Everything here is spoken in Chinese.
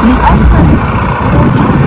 你爱看我